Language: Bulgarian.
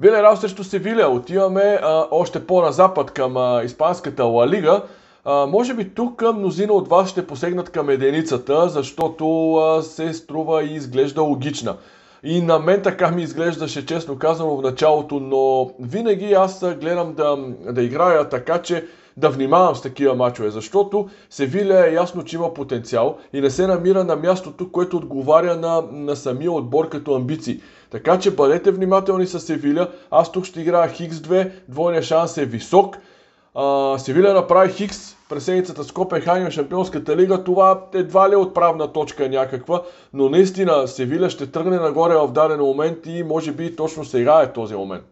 Вилерал срещу Севиля. Отиваме а, още по-на запад към а, Испанската Ла Лига. А, може би тук мнозина от вас ще посегнат към единицата, защото а, се струва и изглежда логична. И на мен така ми изглеждаше, честно казано, в началото, но винаги аз гледам да, да играя така, че да внимавам с такива мачове, защото Севиля е ясно, че има потенциал и не се намира на мястото, което отговаря на, на самия отбор като амбиции. Така че бъдете внимателни с Севиля. Аз тук ще играя Хикс 2, двойния шанс е висок. А, Севиля направи Хикс през седмицата с Копенхаген в Шампионската лига. Това едва ли е отправна точка някаква, но наистина Севиля ще тръгне нагоре в даден момент и може би точно сега е този момент.